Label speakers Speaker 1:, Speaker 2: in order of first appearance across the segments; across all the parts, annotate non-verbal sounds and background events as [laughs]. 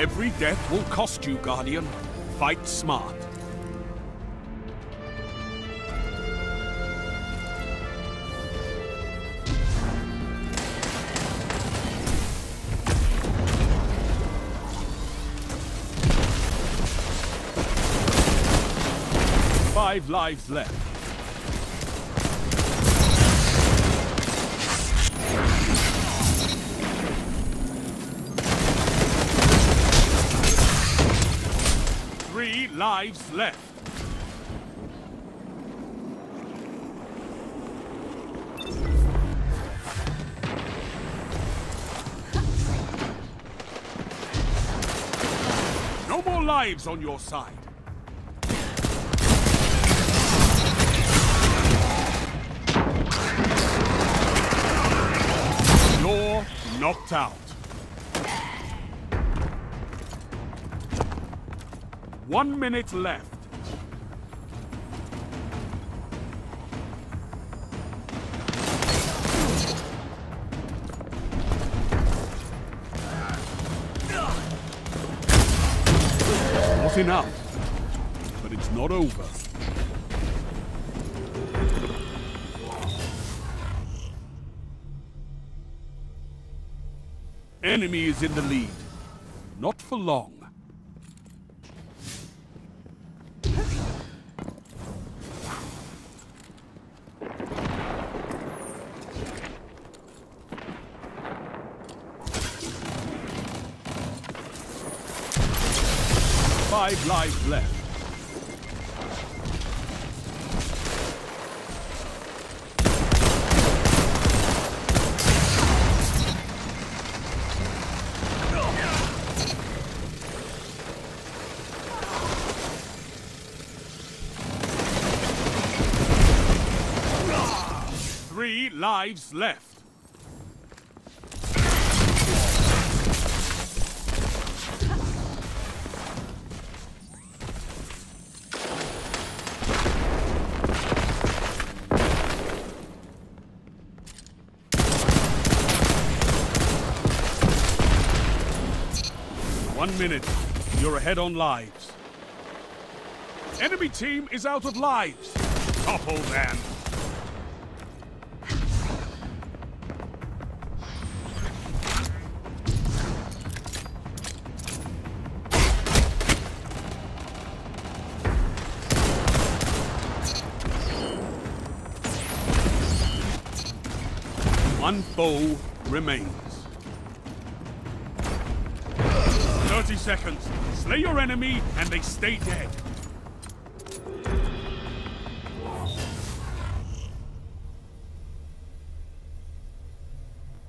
Speaker 1: Every death will cost you, Guardian. Fight smart. Five lives left. Lives left. No more lives on your side. You're knocked out. One minute left. Not enough. But it's not over. Enemy is in the lead. Not for long. Five lives left. Three lives left. One minute. You're ahead on lives. Enemy team is out of lives. Topple them. One foe remains. 30 seconds. Slay your enemy and they stay dead.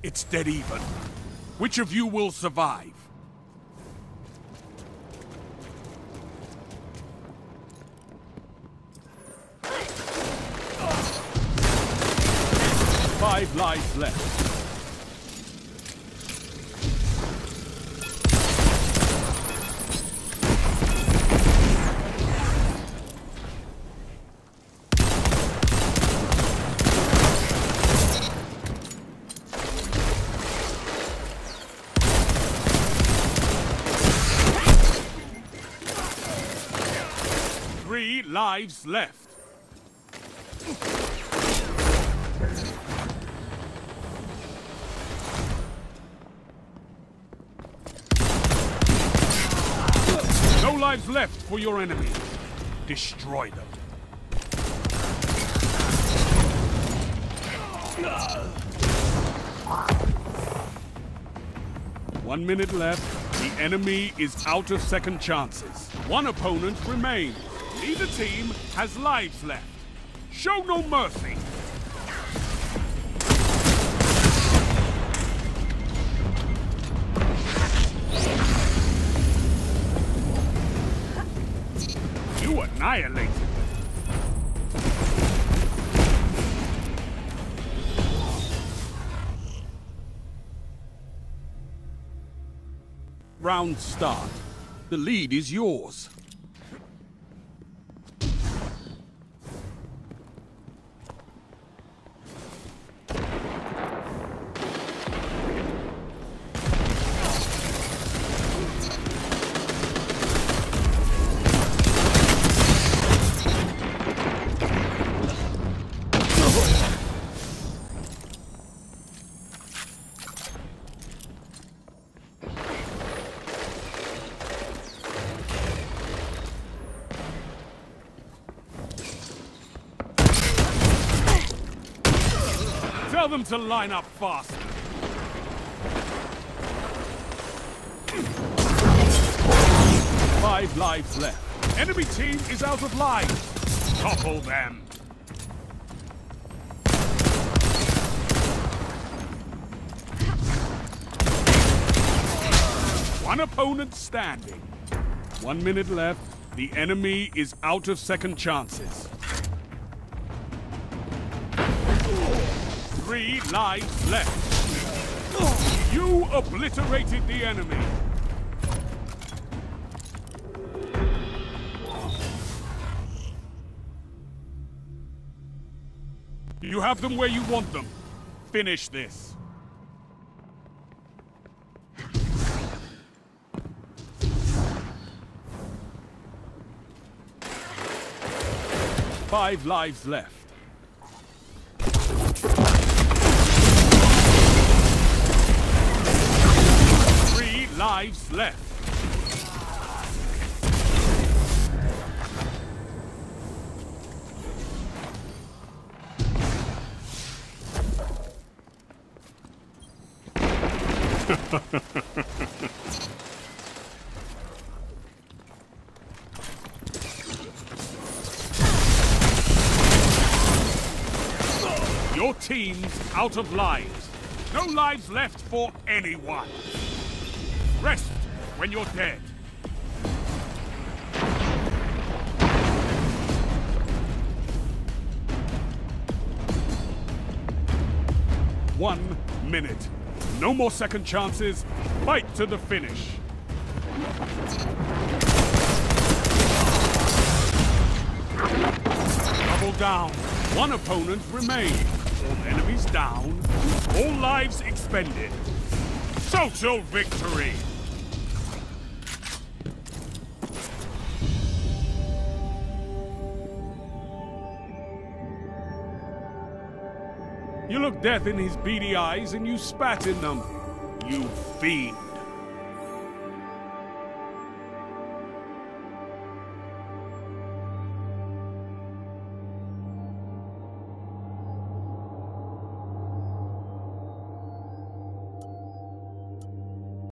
Speaker 1: It's dead even. Which of you will survive? Five lives left. Lives left. No lives left for your enemy. Destroy them. One minute left. The enemy is out of second chances. One opponent remains. Neither team has lives left. Show no mercy. You annihilated. Round start. The lead is yours. Tell them to line up fast. Five lives left. Enemy team is out of lives. Topple them. One opponent standing. One minute left. The enemy is out of second chances. Three lives left. You obliterated the enemy. You have them where you want them. Finish this. Five lives left. Lives left. [laughs] Your team's out of lives. No lives left for anyone. When you're dead. One minute. No more second chances. Fight to the finish. Double down. One opponent remains. All enemies down. All lives expended. Social victory! You looked death in his beady eyes and you spat in them. You fiend.